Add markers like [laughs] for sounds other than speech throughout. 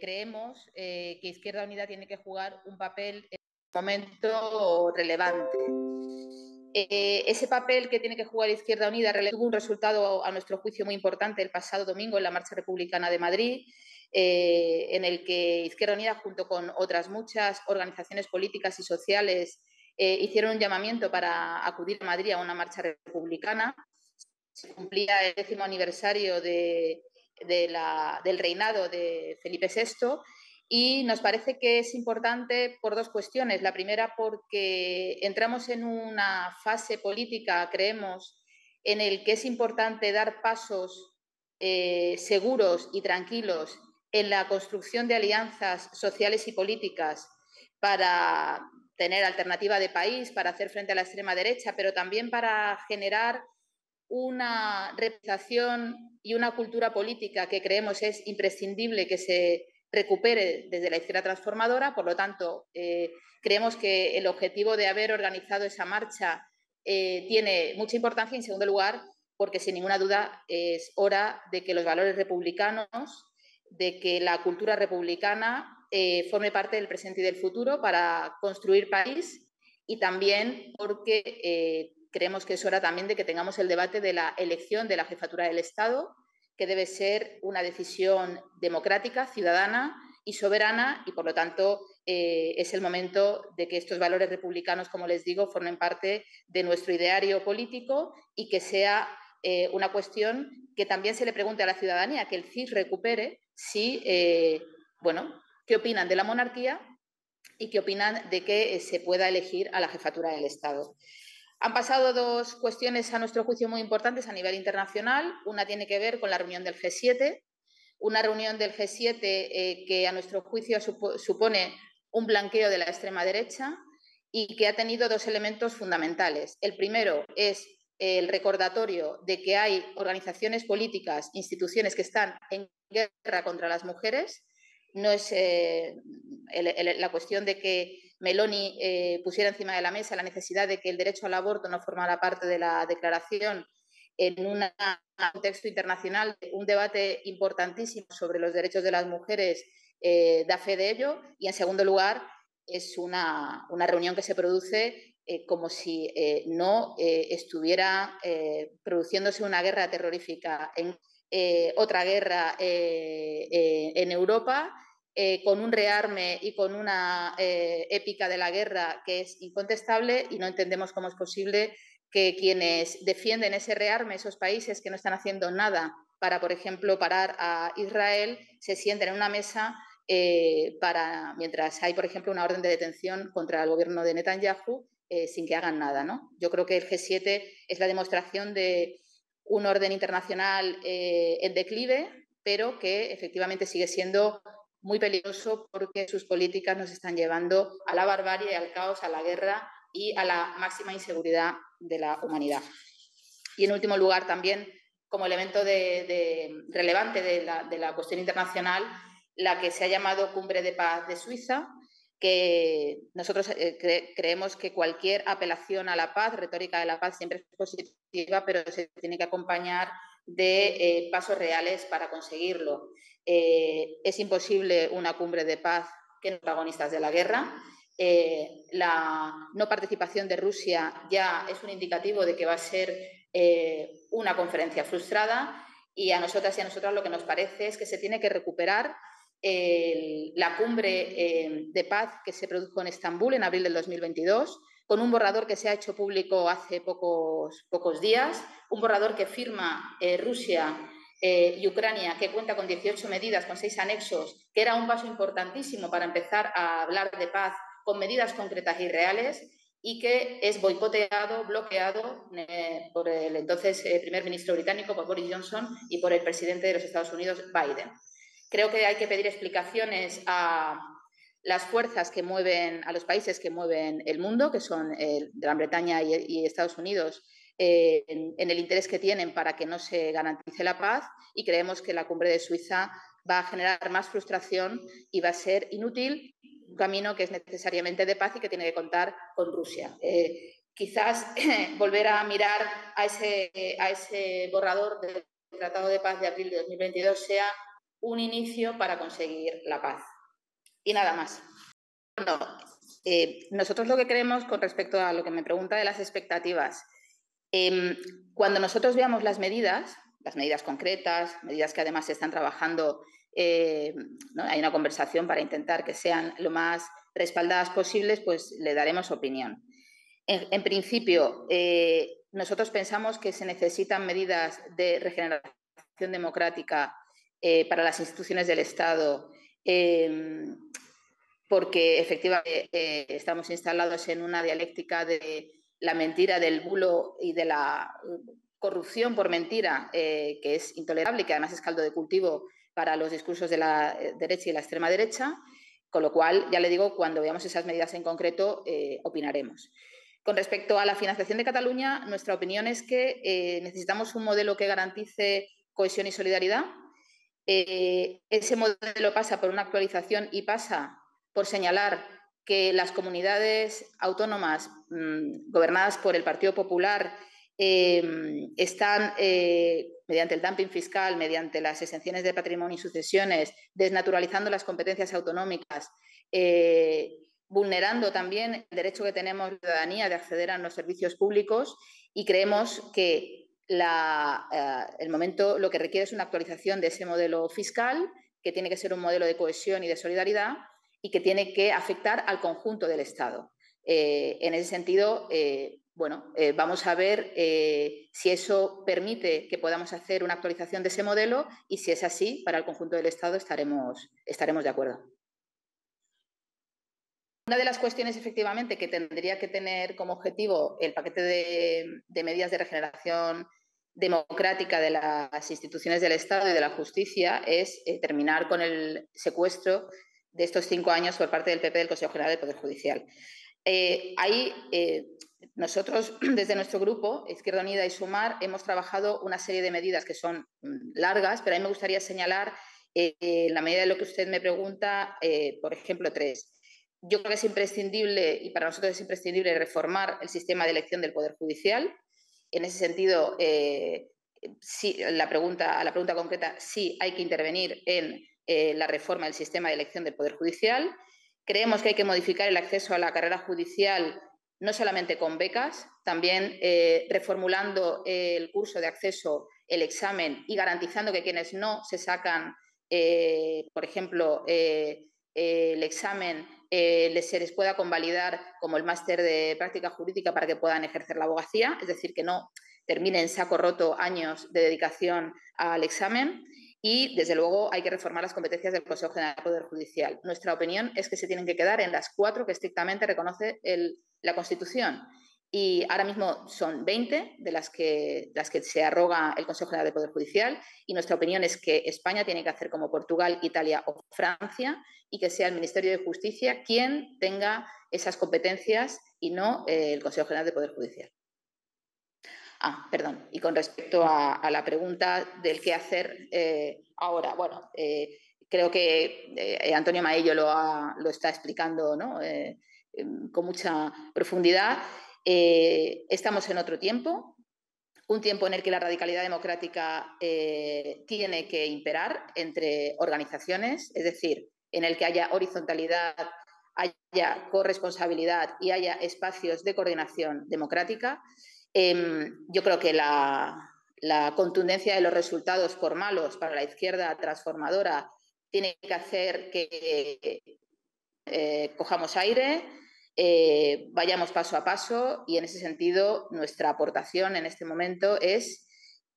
creemos que Izquierda Unida tiene que jugar un papel en un momento relevante. ese papel que tiene que jugar Izquierda Unida tuvo un resultado, a nuestro juicio, muy importante el pasado domingo en la Marcha Republicana de Madrid, en el que Izquierda Unida, junto con otras muchas organizaciones políticas y sociales, hicieron un llamamiento para acudir a Madrid a una marcha republicana. Se cumplía el décimo aniversario de, del reinado de Felipe VI y nos parece que es importante por dos cuestiones. La primera porque entramos en una fase política, creemos, en el que es importante dar pasos eh, seguros y tranquilos en la construcción de alianzas sociales y políticas para tener alternativa de país, para hacer frente a la extrema derecha, pero también para generar una reputación y una cultura política que creemos es imprescindible que se recupere desde la izquierda transformadora. Por lo tanto, eh, creemos que el objetivo de haber organizado esa marcha eh, tiene mucha importancia. En segundo lugar, porque sin ninguna duda es hora de que los valores republicanos, de que la cultura republicana eh, forme parte del presente y del futuro para construir país y también porque creemos que es hora también de que tengamos el debate de la elección de la jefatura del Estado, que debe ser una decisión democrática, ciudadana y soberana, y por lo tanto eh, es el momento de que estos valores republicanos, como les digo, formen parte de nuestro ideario político y que sea eh, una cuestión que también se le pregunte a la ciudadanía, que el CIS recupere si, eh, bueno, qué opinan de la monarquía y qué opinan de que se pueda elegir a la jefatura del Estado. Han pasado dos cuestiones a nuestro juicio muy importantes a nivel internacional. Una tiene que ver con la reunión del G7, una reunión del G7 eh, que a nuestro juicio supone un blanqueo de la extrema derecha y que ha tenido dos elementos fundamentales. El primero es el recordatorio de que hay organizaciones políticas, instituciones que están en guerra contra las mujeres. No es eh, la cuestión de que Meloni eh, pusiera encima de la mesa la necesidad de que el derecho al aborto no formara parte de la declaración en un contexto internacional, un debate importantísimo sobre los derechos de las mujeres eh, da fe de ello. Y, en segundo lugar, es una, reunión que se produce eh, como si no estuviera produciéndose una guerra terrorífica en otra guerra en Europa eh, con un rearme y con una eh, épica de la guerra que es incontestable y no entendemos cómo es posible que quienes defienden ese rearme, esos países que no están haciendo nada para, por ejemplo, parar a Israel, se sienten en una mesa eh, para, mientras hay, por ejemplo, una orden de detención contra el gobierno de Netanyahu sin que hagan nada. ¿no? Yo creo que el G7 es la demostración de un orden internacional en declive, pero que efectivamente sigue siendo muy peligroso porque sus políticas nos están llevando a la barbarie, al caos, a la guerra y a la máxima inseguridad de la humanidad. Y en último lugar, también como elemento de, relevante de la, cuestión internacional, la que se ha llamado Cumbre de Paz de Suiza, que nosotros eh, creemos que cualquier apelación a la paz, retórica de la paz, siempre es positiva, pero se tiene que acompañar de eh, pasos reales para conseguirlo. Eh, es imposible una cumbre de paz que no protagonistas de la guerra. Eh, la no participación de Rusia ya es un indicativo de que va a ser una conferencia frustrada y a nosotras y a nosotras lo que nos parece es que se tiene que recuperar la cumbre de paz que se produjo en Estambul en abril del 2022 con un borrador que se ha hecho público hace pocos, pocos días, un borrador que firma eh, Rusia eh, y Ucrania, que cuenta con 18 medidas, con seis anexos, que era un paso importantísimo para empezar a hablar de paz con medidas concretas y reales y que es boicoteado, bloqueado eh, por el entonces primer ministro británico, por Boris Johnson, y por el presidente de los Estados Unidos, Biden. Creo que hay que pedir explicaciones a, las fuerzas que mueven a los países que mueven el mundo, que son eh, Gran Bretaña y, Estados Unidos, eh, en, el interés que tienen para que no se garantice la paz y creemos que la cumbre de Suiza va a generar más frustración y va a ser inútil un camino que es necesariamente de paz y que tiene que contar con Rusia. Eh, quizás [laughs] volver a mirar a ese, a ese borrador del Tratado de Paz de abril de 2022 sea un inicio para conseguir la paz. Y nada más. Bueno, eh, nosotros lo que creemos con respecto a lo que me pregunta de las expectativas, em, cuando nosotros veamos las medidas, las medidas concretas, medidas que además se están trabajando, eh, hay una conversación para intentar que sean lo más respaldadas posibles, pues le daremos opinión. En, principio, eh, nosotros pensamos que se necesitan medidas de regeneración democrática para las instituciones del Estado em, porque efectivamente eh, estamos instalados en una dialéctica de la mentira, del bulo y de la corrupción por mentira, eh, que es intolerable y que además es caldo de cultivo para los discursos de la eh, derecha y la extrema derecha, con lo cual, ya le digo, cuando veamos esas medidas en concreto, opinaremos. Con respecto a la financiación de Cataluña, nuestra opinión es que necesitamos un modelo que garantice cohesión y solidaridad. Ese modelo pasa por una actualización y pasa por señalar que las comunidades autónomas mm, gobernadas por el Partido Popular eh, están, eh, mediante el dumping fiscal, mediante las exenciones de patrimonio y sucesiones, desnaturalizando las competencias autonómicas, eh, vulnerando también el derecho que tenemos la ciudadanía de acceder a los servicios públicos y creemos que el momento lo que requiere es una actualización de ese modelo fiscal, que tiene que ser un modelo de cohesión y de solidaridad, y que tiene que afectar al conjunto del Estado. Eh, en ese sentido, eh, bueno, eh, vamos a ver si eso permite que podamos hacer una actualización de ese modelo y si es así, para el conjunto del Estado estaremos, estaremos de acuerdo. Una de las cuestiones, efectivamente, que tendría que tener como objetivo el paquete de medidas de regeneración democrática de las instituciones del Estado y de la justicia es terminar con el secuestro de estos cinco años por parte del PP del Consejo General del Poder Judicial. Eh, ahí eh, nosotros, [clears throat] desde nuestro grupo, Izquierda Unida y Sumar, hemos trabajado una serie de medidas que son mm, largas, pero a mí me gustaría señalar, eh, en la medida de lo que usted me pregunta, por ejemplo, tres. Yo creo que es imprescindible, y para nosotros es imprescindible, reformar el sistema de elección del Poder Judicial. En ese sentido, la pregunta, a la pregunta concreta, sí hay que intervenir en eh, la reforma del sistema de elección del Poder Judicial. Creemos que hay que modificar el acceso a la carrera judicial no solamente con becas, también eh, reformulando el curso de acceso, el examen y garantizando que quienes no se sacan, eh, por ejemplo, el examen se les pueda convalidar como el máster de práctica jurídica para que puedan ejercer la abogacía, es decir, que no terminen saco roto años de dedicación al examen y, desde luego, hay que reformar las competencias del Consejo General del Poder Judicial. Nuestra opinión es que se tienen que quedar en las cuatro que estrictamente reconoce la Constitución. Y ahora mismo son 20 de las que, se arroga el Consejo General del Poder Judicial. Y nuestra opinión es que España tiene que hacer como Portugal, Italia o Francia y que sea el Ministerio de Justicia quien tenga esas competencias y no eh, el Consejo General del Poder Judicial. Ah, perdón. Y con respecto a, la pregunta del qué hacer eh, ahora, bueno, eh, creo que Antonio Maello lo, está explicando em, con mucha profundidad. Estamos en otro tiempo, un tiempo en el que la radicalidad democrática tiene que imperar entre organizaciones, es decir, en el que haya horizontalidad, haya corresponsabilidad y haya espacios de coordinación democrática. Em, yo creo que la, contundencia de los resultados por malos para la izquierda transformadora tiene que hacer que eh, cojamos aire, eh, vayamos paso a paso y en ese sentido nuestra aportación en este momento es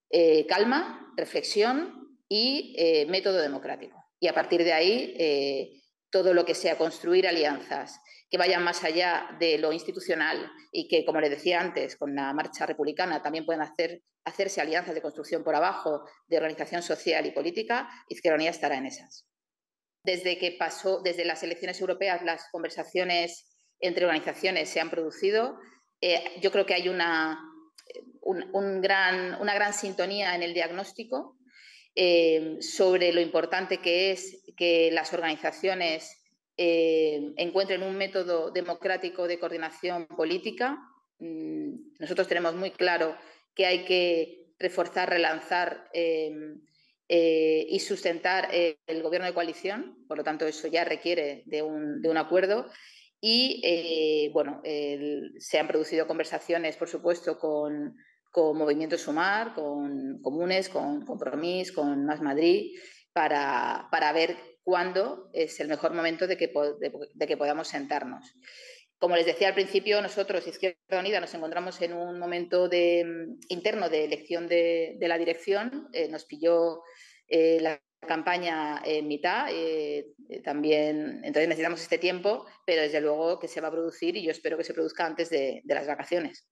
eh, calma, reflexión y método democrático. Y a partir de ahí, todo lo que sea construir alianzas que vayan más allá de lo institucional y que, como le decía antes, con la marcha republicana también pueden hacer, hacerse alianzas de construcción por abajo, de organización social y política, Izquierda Unida estará en esas. Desde que pasó, desde las elecciones europeas, las conversaciones entre organizaciones se han producido. Eh, yo creo que hay una, un, gran, una gran sintonía en el diagnóstico eh, sobre lo importante que es que las organizaciones eh, encuentren un método democrático de coordinación política. Mm, nosotros tenemos muy claro que hay que reforzar, relanzar em, y sustentar el gobierno de coalición, por lo tanto eso ya requiere de un, acuerdo. Y bueno, se han producido conversaciones, por supuesto, con, con Movimiento Sumar, con Comunes, con Compromís, con Más Madrid, para, para ver cuándo es el mejor momento de que, de, que podamos sentarnos. Como les decía al principio, nosotros, Izquierda Unida, nos encontramos en un momento de, mm, interno de elección de, la dirección. Eh, nos pilló eh, la campaña en mitad, eh, también, entonces necesitamos este tiempo, pero desde luego que se va a producir y yo espero que se produzca antes de las vacaciones.